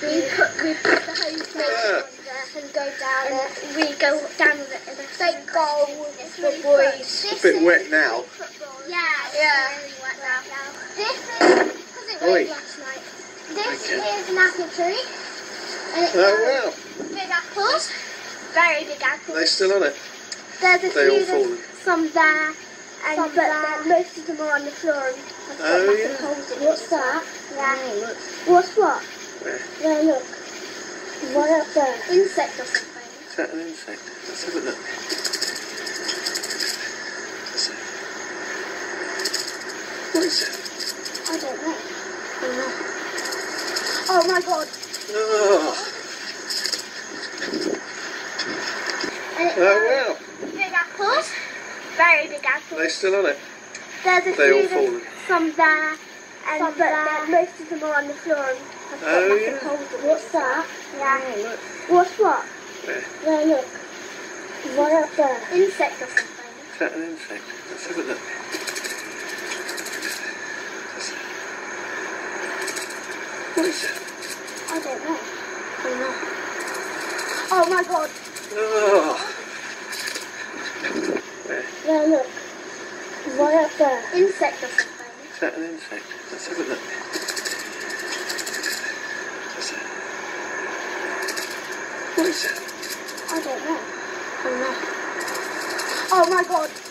We put, we put the hose down Yeah. and go down it. We go down with it in a big goal for boys. It's a bit wet now. Yeah, yeah. Really wet now. This is because it Oi. rained last night. This Okay. is an apple tree. And it Oh wow. big apples. Very big apples. They're still on it? There's a They all few, fallen. there's some there, and but there- most of them are on the floor. And I've got Oh, yeah. holes in. What's that? Yeah. Oh. What's what? Where? There, look. What up there? Insect or something. Is that an insect? Let's have a look. Let's see. What is it? I don't know. Oh my god. Oh, oh wow. big apples. Very big Are apples. they still on it? There's a They all few, there's fallen. some there, and but there- most of them are on the floor. And I've got Oh, massive yeah. holes in it. What's that? Yeah. Oh, look. What's what? Where? There, look. What up there? Insect or something. Is that an insect? Let's have a look. Let's see. What is it? I don't know. Oh my god. Oh. Where? There, look. What up there? Insect or something. Is that an insect? Let's have a look. Let's see. What is it? I don't know. Oh my god.